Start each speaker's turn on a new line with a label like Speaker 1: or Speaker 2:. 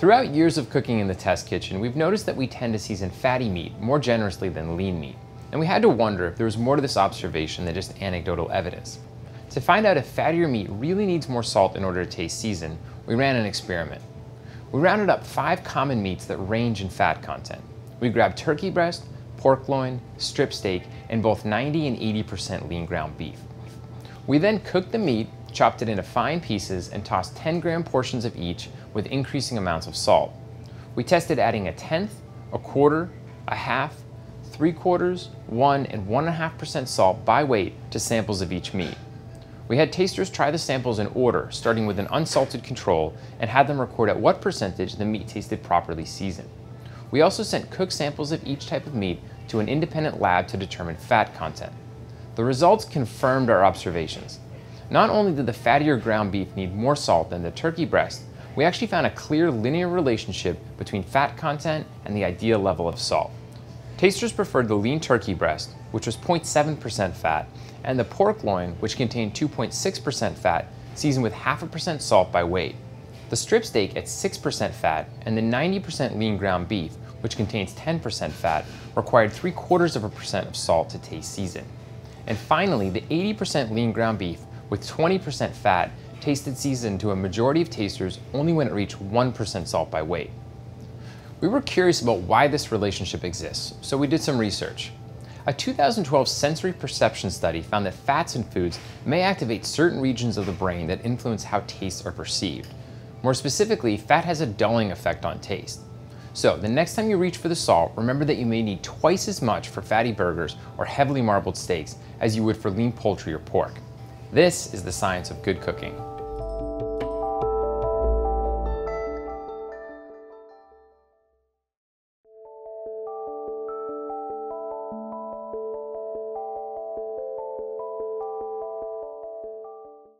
Speaker 1: Throughout years of cooking in the test kitchen, we've noticed that we tend to season fatty meat more generously than lean meat. And we had to wonder if there was more to this observation than just anecdotal evidence. To find out if fattier meat really needs more salt in order to taste seasoned, we ran an experiment. We rounded up five common meats that range in fat content. We grabbed turkey breast, pork loin, strip steak, and both 90 and 80% lean ground beef. We then cooked the meat chopped it into fine pieces, and tossed 10 gram portions of each with increasing amounts of salt. We tested adding a tenth, a quarter, a half, three quarters, one, and one and a half percent salt by weight to samples of each meat. We had tasters try the samples in order, starting with an unsalted control, and had them record at what percentage the meat tasted properly seasoned. We also sent cooked samples of each type of meat to an independent lab to determine fat content. The results confirmed our observations. Not only did the fattier ground beef need more salt than the turkey breast, we actually found a clear linear relationship between fat content and the ideal level of salt. Tasters preferred the lean turkey breast, which was 0.7% fat, and the pork loin, which contained 2.6% fat, seasoned with half a percent salt by weight. The strip steak at 6% fat and the 90% lean ground beef, which contains 10% fat, required 3 quarters of a percent of salt to taste seasoned. And finally, the 80% lean ground beef with 20% fat tasted seasoned to a majority of tasters only when it reached 1% salt by weight. We were curious about why this relationship exists, so we did some research. A 2012 sensory perception study found that fats in foods may activate certain regions of the brain that influence how tastes are perceived. More specifically, fat has a dulling effect on taste. So, the next time you reach for the salt, remember that you may need twice as much for fatty burgers or heavily marbled steaks as you would for lean poultry or pork. This is the science of good cooking.